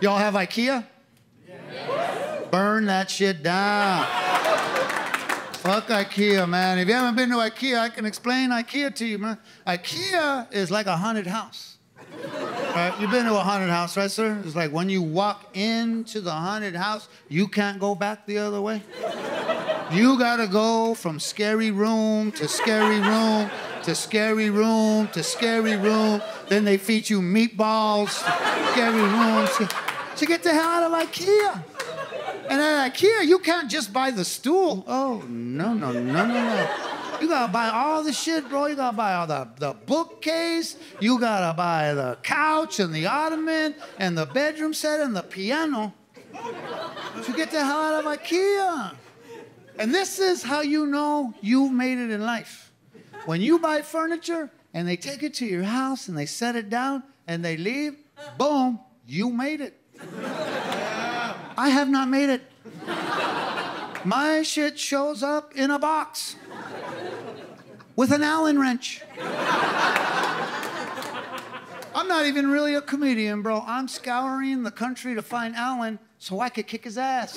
Y'all have IKEA? Burn that shit down. Fuck IKEA, man. If you haven't been to IKEA, I can explain IKEA to you, man. IKEA is like a haunted house. Right? You've been to a haunted house, right, sir? It's like when you walk into the haunted house, you can't go back the other way. You gotta go from scary room to scary room to scary room to scary room. Then they feed you meatballs, scary rooms. To get the hell out of IKEA. And at IKEA, you can't just buy the stool. Oh, no, no, no, no, no. You gotta buy all the shit, bro. You gotta buy all the, the bookcase. You gotta buy the couch and the ottoman and the bedroom set and the piano. To get the hell out of IKEA. And this is how you know you've made it in life. When you buy furniture and they take it to your house and they set it down and they leave, boom, you made it. I have not made it. My shit shows up in a box with an Allen wrench. I'm not even really a comedian, bro. I'm scouring the country to find Allen so I could kick his ass.